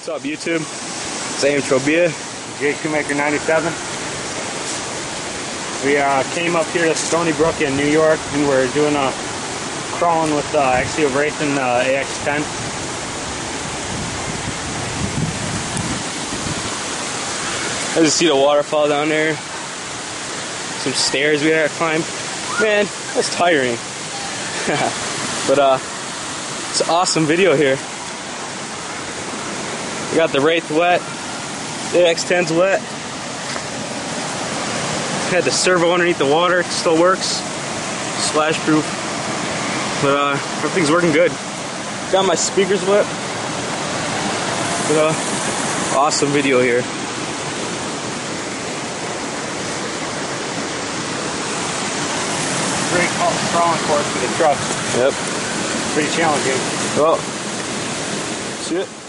What's up, YouTube? It's Amtrobia. Jake Shoemaker 97. We uh, came up here to Stony Brook in New York and we're doing a crawling with uh, Axial Racing uh, AX10. I just see the waterfall down there. Some stairs we gotta climb. Man, that's tiring. but uh, it's an awesome video here. We got the Wraith wet, the X10's wet. Had the servo underneath the water, it still works. Splash proof. But uh, everything's working good. Got my speakers wet. But uh, awesome video here. Great crawling course for the trucks. Yep. Pretty challenging. Well, see it.